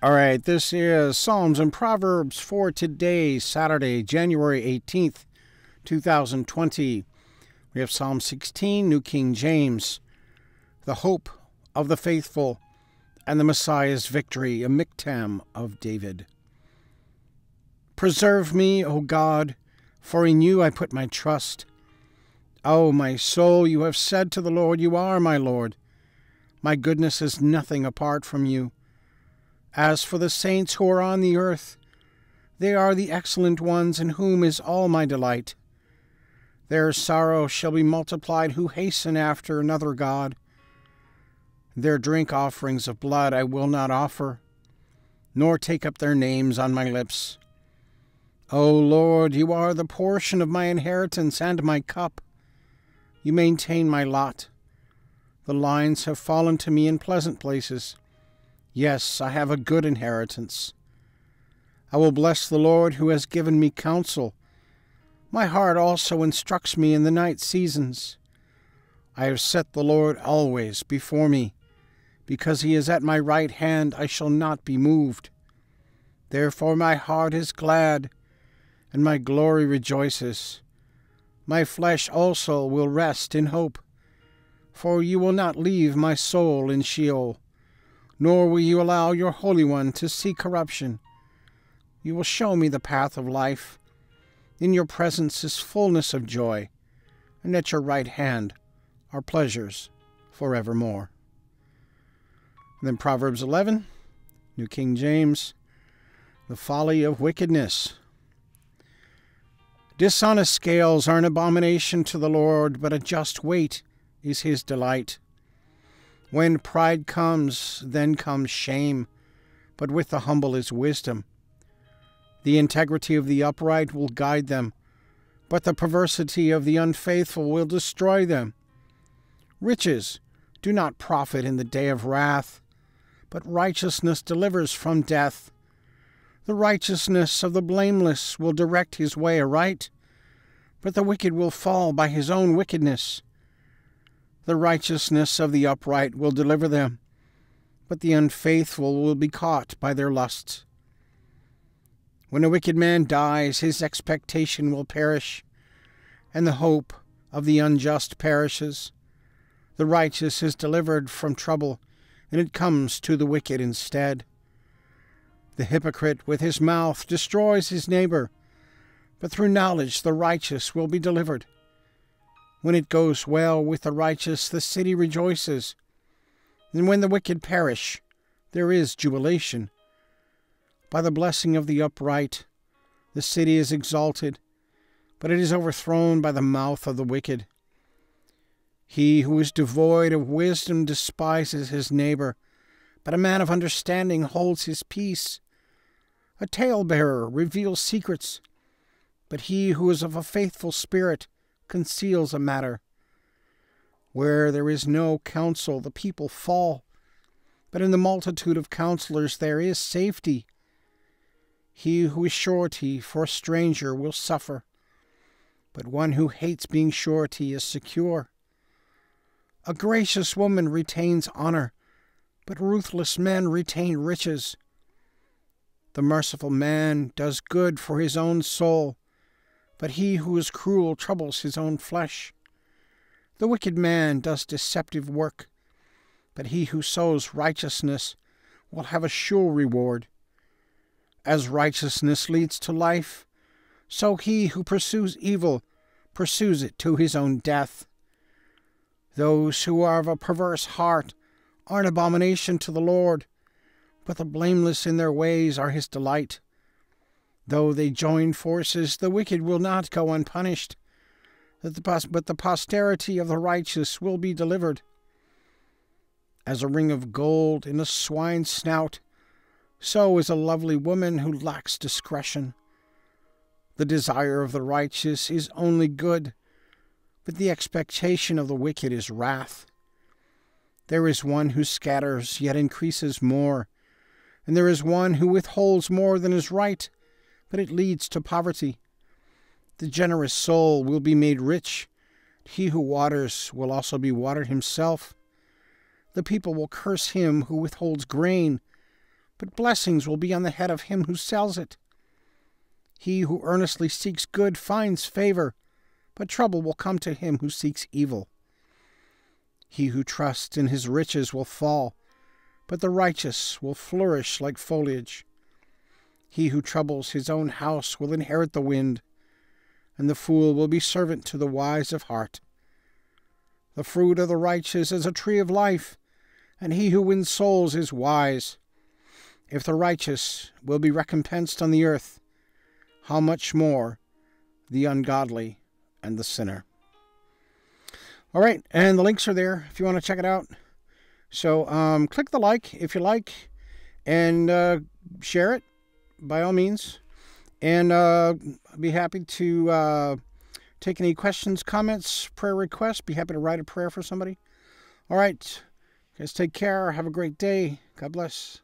All right, this is Psalms and Proverbs for today, Saturday, January 18th, 2020. We have Psalm 16, New King James, the hope of the faithful and the Messiah's victory, a Michtam of David. Preserve me, O God, for in you I put my trust. O my soul, you have said to the Lord, You are my Lord. My goodness is nothing apart from you. As for the saints who are on the earth, they are the excellent ones in whom is all my delight. Their sorrow shall be multiplied who hasten after another God. Their drink offerings of blood I will not offer, nor take up their names on my lips. O Lord, you are the portion of my inheritance and my cup. You maintain my lot. The lines have fallen to me in pleasant places. Yes, I have a good inheritance. I will bless the Lord who has given me counsel. My heart also instructs me in the night seasons. I have set the Lord always before me. Because he is at my right hand, I shall not be moved. Therefore my heart is glad, and my glory rejoices. My flesh also will rest in hope, for you will not leave my soul in Sheol nor will you allow your Holy One to see corruption. You will show me the path of life. In your presence is fullness of joy, and at your right hand are pleasures forevermore. And then Proverbs 11, New King James, the folly of wickedness. Dishonest scales are an abomination to the Lord, but a just weight is his delight. When pride comes, then comes shame, but with the humble is wisdom. The integrity of the upright will guide them, but the perversity of the unfaithful will destroy them. Riches do not profit in the day of wrath, but righteousness delivers from death. The righteousness of the blameless will direct his way aright, but the wicked will fall by his own wickedness. The righteousness of the upright will deliver them, but the unfaithful will be caught by their lusts. When a wicked man dies, his expectation will perish, and the hope of the unjust perishes. The righteous is delivered from trouble, and it comes to the wicked instead. The hypocrite with his mouth destroys his neighbor, but through knowledge the righteous will be delivered. When it goes well with the righteous, the city rejoices. And when the wicked perish, there is jubilation. By the blessing of the upright, the city is exalted, but it is overthrown by the mouth of the wicked. He who is devoid of wisdom despises his neighbor, but a man of understanding holds his peace. A talebearer reveals secrets, but he who is of a faithful spirit conceals a matter. Where there is no counsel, the people fall, but in the multitude of counselors there is safety. He who is surety for a stranger will suffer, but one who hates being surety is secure. A gracious woman retains honor, but ruthless men retain riches. The merciful man does good for his own soul, but he who is cruel troubles his own flesh. The wicked man does deceptive work, but he who sows righteousness will have a sure reward. As righteousness leads to life, so he who pursues evil pursues it to his own death. Those who are of a perverse heart are an abomination to the Lord, but the blameless in their ways are his delight. Though they join forces, the wicked will not go unpunished, but the posterity of the righteous will be delivered. As a ring of gold in a swine's snout, so is a lovely woman who lacks discretion. The desire of the righteous is only good, but the expectation of the wicked is wrath. There is one who scatters, yet increases more, and there is one who withholds more than is right, but it leads to poverty. The generous soul will be made rich. He who waters will also be watered himself. The people will curse him who withholds grain, but blessings will be on the head of him who sells it. He who earnestly seeks good finds favor, but trouble will come to him who seeks evil. He who trusts in his riches will fall, but the righteous will flourish like foliage. He who troubles his own house will inherit the wind, and the fool will be servant to the wise of heart. The fruit of the righteous is a tree of life, and he who wins souls is wise. If the righteous will be recompensed on the earth, how much more the ungodly and the sinner? All right, and the links are there if you want to check it out. So um, click the like if you like, and uh, share it by all means. And uh, I'd be happy to uh, take any questions, comments, prayer requests. Be happy to write a prayer for somebody. All right, guys, take care. Have a great day. God bless.